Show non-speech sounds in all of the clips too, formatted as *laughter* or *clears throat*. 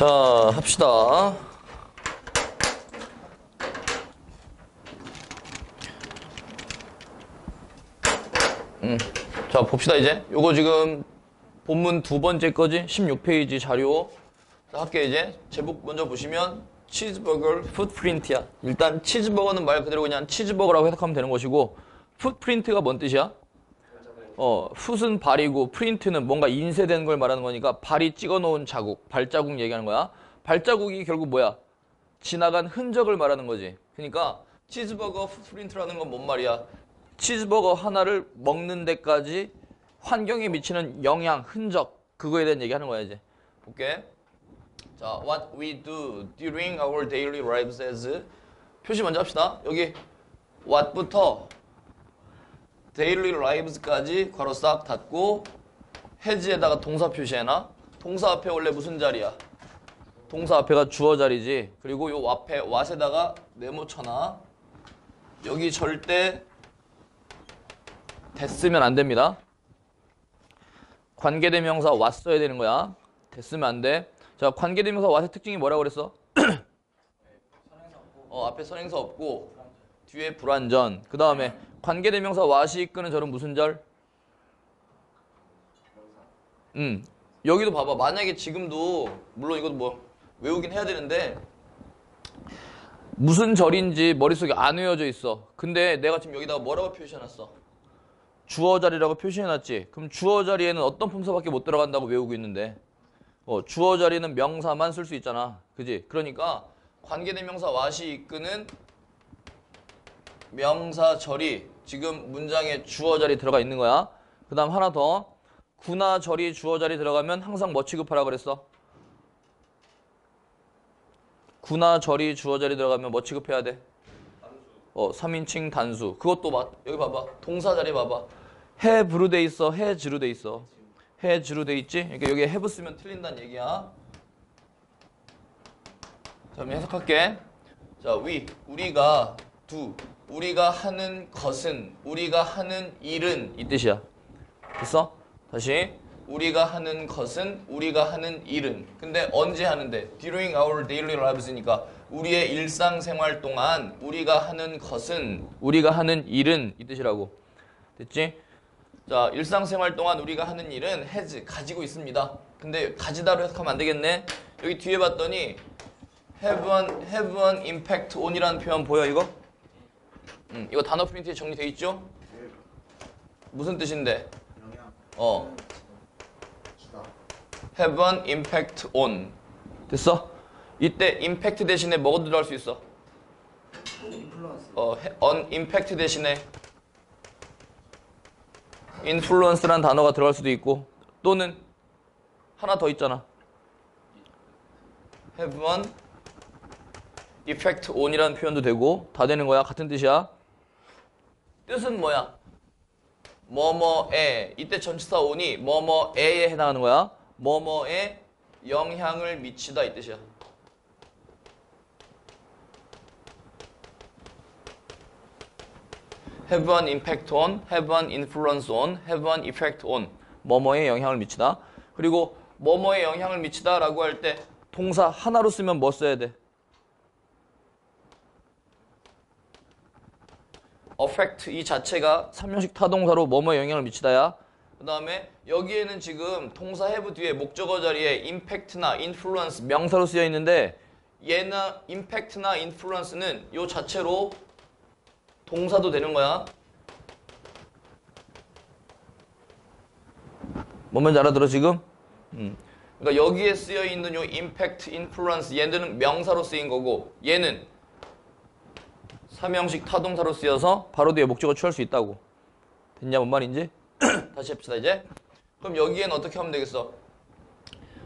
자, 합시다. 음. 자, 봅시다, 이제. 요거 지금 본문 두 번째 거지? 16페이지 자료. 자, 할게, 이제. 제목 먼저 보시면, 치즈버거 풋프린트야. 일단, 치즈버거는 말 그대로 그냥 치즈버거라고 해석하면 되는 것이고, 풋프린트가 뭔 뜻이야? 어, 풋은 발이고, 프린트는 뭔가 인쇄된 걸 말하는 거니까, 발이 찍어 놓은 자국, 발자국 얘기하는 거야. 발자국이 결국 뭐야? 지나간 흔적을 말하는 거지. 그러니까, 치즈버거 풋프린트라는 건 뭔 말이야? 치즈버거 하나를 먹는 데까지 환경에 미치는 영향, 흔적 그거에 대한 얘기하는 거야 이제. 볼게. 자, what we do during our daily lives as 표시 먼저 합시다. 여기 what부터 daily lives까지 괄호 싹 닫고 has에다가 동사 표시해놔. 동사 앞에 원래 무슨 자리야? 동사 앞에가 주어 자리지. 그리고 요 앞에 what에다가 네모 쳐놔. 여기 절대 됐으면 안 됩니다. 관계대명사 왔어야 되는 거야. 됐으면 안 돼. 자, 관계대명사 왔의 특징이 뭐라고 그랬어? 어, 앞에 선행사 없고 뒤에 불완전. 그 다음에 관계대명사 왔이 이끄는 절은 무슨 절? 음, 여기도 봐봐. 만약에 지금도 물론 이것도 뭐 외우긴 해야 되는데 무슨 절인지 머릿속에 안 외워져 있어. 근데 내가 지금 여기다가 뭐라고 표시해놨어? 주어 자리라고 표시해놨지. 그럼 주어 자리에는 어떤 품사밖에 못 들어간다고 외우고 있는데 어, 주어 자리는 명사만 쓸 수 있잖아. 그지? 그러니까 관계대명사 와시 이끄는 명사 절이 지금 문장에 주어 자리 들어가 있는 거야. 그 다음 하나 더. 구나 절이 주어 자리 들어가면 항상 뭐 취급하라 그랬어? 구나 절이 주어 자리 들어가면 뭐 취급해야 돼? 어, 3인칭 단수. 그것도 막 여기 봐봐. 동사 자리 봐봐. 해 부로 돼 있어. 해 지로 돼 있어. 해 지로 돼 있지? 그러니까 여기 해부 쓰면 틀린다는 얘기야. 자, 그럼 해석할게. 자, 위 우리가 두 우리가 하는 것은 우리가 하는 일은 이 뜻이야. 됐어? 다시 우리가 하는 것은 우리가 하는 일은 근데 언제 하는데 during our daily lives니까 우리의 일상생활 동안 우리가 하는 것은 우리가 하는 일은 이 뜻이라고 됐지? 자 일상생활 동안 우리가 하는 일은 has 가지고 있습니다 근데 가지다로 해석하면 안 되겠네 여기 뒤에 봤더니 have an, have an impact on이라는 표현 보여 이거? 음, 이거 단어 프린트에 정리돼 있죠? 무슨 뜻인데? 어 have an impact on 됐어? 이때 impact 대신에 뭐가 들어갈 수 있어? 어, on impact 대신에 influence란 단어가 들어갈 수도 있고 또는 하나 더 있잖아. have an effect on이라는 표현도 되고 다 되는 거야. 같은 뜻이야. 뜻은 뭐야? 뭐뭐에 이때 전치사 on이 뭐뭐에에 해당하는 거야. 뭐뭐에 영향을 미치다 이 뜻이야. have an impact on, have an influence on, have an effect on. 뭐뭐에 영향을 미치다. 그리고 뭐뭐에 영향을 미치다라고 할 때 동사 하나로 쓰면 뭐 써야 돼? Affect 이 자체가 3형식 타동사로 뭐뭐에 영향을 미치다야. 그 다음에 여기에는 지금 동사 have 뒤에 목적어 자리에 impact나 influence 명사로 쓰여 있는데 얘나 impact나 influence는 요 자체로 동사도 되는 거야. 뭔 말인지 알아들어 지금? 음. 그러니까 여기에 쓰여 있는 요 impact, influence 얘들은 명사로 쓰인 거고 얘는 삼형식 타동사로 쓰여서 바로 뒤에 목적어 취할 수 있다고. 됐냐 뭔 말인지? *clears throat* 다시 합시다 이제. 그럼 여기엔 어떻게 하면 되겠어?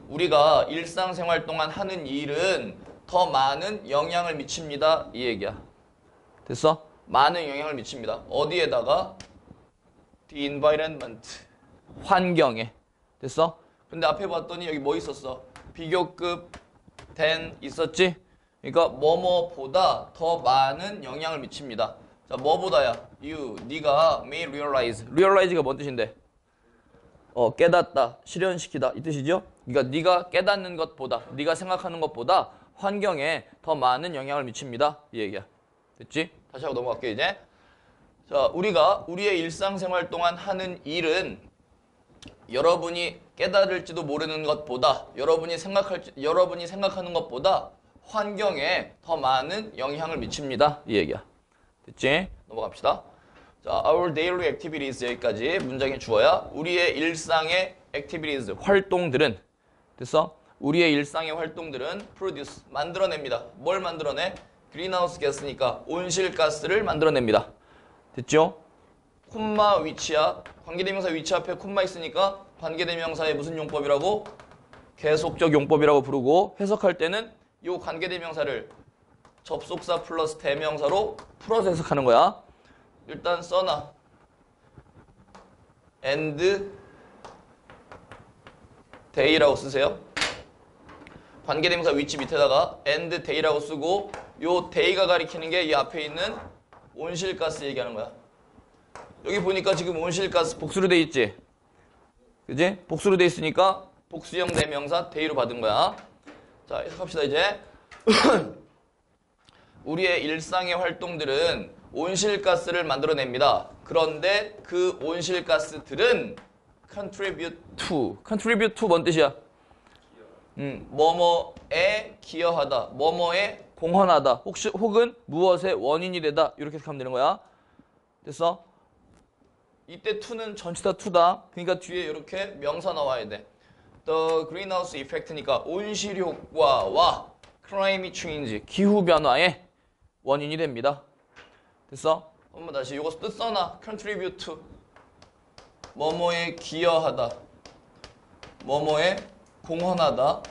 우리가 일상생활 동안 하는 일은 더 많은 영향을 미칩니다. 이 얘기야. 됐어? 많은 영향을 미칩니다. 어디에다가? The environment. 환경에. 됐어? 근데 앞에 봤더니 여기 뭐 있었어? 비교급 than 있었지? 그러니까 뭐뭐보다 더 많은 영향을 미칩니다. 자, 뭐보다야? You, 네가 may realize. realize가 뭔 뜻인데? 어, 깨닫다, 실현시키다 이 뜻이죠? 그러니까 네가 깨닫는 것보다 네가 생각하는 것보다 환경에 더 많은 영향을 미칩니다. 이 얘기야. 됐지? 다시 하고 넘어갈게 이제. 자, 우리가 우리의 일상생활 동안 하는 일은 여러분이 깨달을지도 모르는 것보다 여러분이 생각할지 여러분이 생각하는 것보다 환경에 더 많은 영향을 미칩니다. 이 얘기야. 됐지? 넘어갑시다. 자, our daily activities 여기까지 문장의 주어야. 우리의 일상의 activities 활동들은 됐어? 우리의 일상의 활동들은 produce 만들어냅니다. 뭘 만들어내? greenhouse gas니까 온실가스를 만들어냅니다. 됐죠? 콤마 위치야. 관계대명사 위치 앞에 콤마 있으니까 관계대명사의 무슨 용법이라고? 계속적 용법이라고 부르고 해석할 때는 이 관계대명사를 접속사 플러스 대명사로 풀어서 해석하는 거야. 일단 써놔. and day라고 쓰세요. 관계대명사 위치 밑에다가 and day라고 쓰고 요 day가 가리키는 게 이 앞에 있는 온실가스 얘기하는 거야. 여기 보니까 지금 온실가스 복수로 돼 있지? 그지? 복수로 돼 있으니까 복수형 대명사 day로 받은 거야. 자, 해석합시다 이제. *clears throat* 우리의 일상의 활동들은 온실가스를 만들어냅니다. 그런데 그 온실가스들은 contribute to. contribute to 뭔 뜻이야? 음, 뭐뭐에 기여하다, 뭐뭐에 공헌하다, 혹시 혹은 무엇의 원인이 되다 이렇게 생각하면 되는 거야. 됐어? 이때 to는 전치사 to다. 그러니까 뒤에 이렇게 명사 나와야 돼. The greenhouse effect니까 온실 효과와 climate change 기후 변화의 원인이 됩니다. 됐어? 한번 다시 이거 뜻 써놔. to 뭐뭐에 기여하다. 뭐뭐에 공헌하다.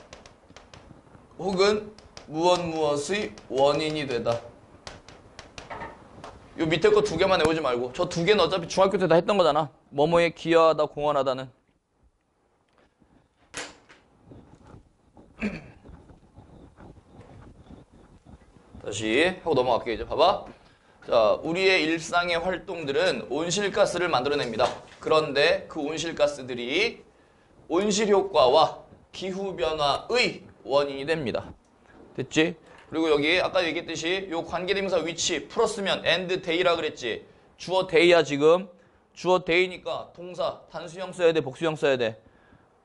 혹은 무엇 무엇의 원인이 되다. 요 밑에 거 두 개만 외우지 말고 저 두 개는 어차피 중학교 때 다 했던 거잖아. 뭐뭐에 기여하다, 공헌하다는. 다시 하고 넘어갈게요. 이제 봐봐. 자, 우리의 일상의 활동들은 온실가스를 만들어냅니다. 그런데 그 온실가스들이 온실 효과와 기후 변화의 원인이 됩니다. 됐지? 그리고 여기 아까 얘기했듯이 요 관계대명사 위치 풀었으면 and day라 그랬지. 주어 day야 지금. 주어 day니까 동사 단수형 써야 돼, 복수형 써야 돼.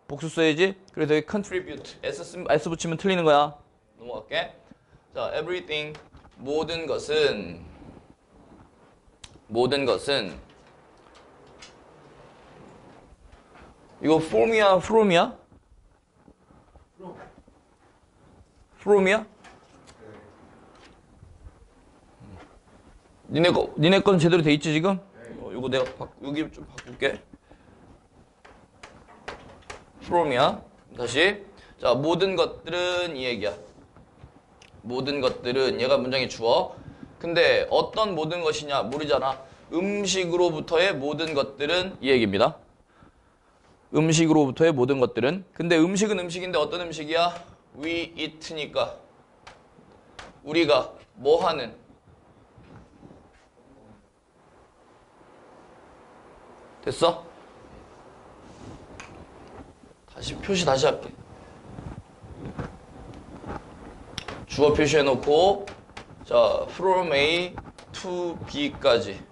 복수 써야지. 그래서 여기 contribute s, 쓰- s 붙이면 틀리는 거야. 넘어갈게. 자, everything 모든 것은 모든 것은 이거 form이야, from이야? from이야? 니네 거 니네 건 제대로 돼 있지 지금? 어, 이거 내가 바, 여기 좀 바꿀게. from이야. 다시 자 모든 것들은 이 얘기야. 모든 것들은 얘가 문장의 주어. 근데 어떤 모든 것이냐 모르잖아. 음식으로부터의 모든 것들은 이 얘기입니다. 음식으로부터의 모든 것들은. 근데 음식은 음식인데 어떤 음식이야? We eat니까 우리가 뭐 하는 됐어? 다시 표시 다시 할게. 주어 표시해 놓고 자, from A to B까지.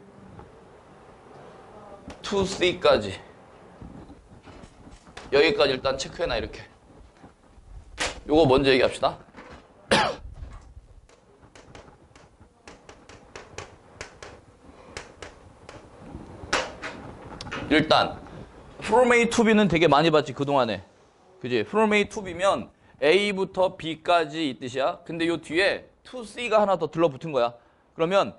to C까지. 여기까지 일단 체크해놔 이렇게. 요거 먼저 얘기합시다. *coughs* 일단 from A to B는 되게 많이 봤지 그동안에. 그지? from A to B면 A부터 B까지 이 뜻이야. 근데 요 뒤에 to C가 하나 더 들러붙은 거야. 그러면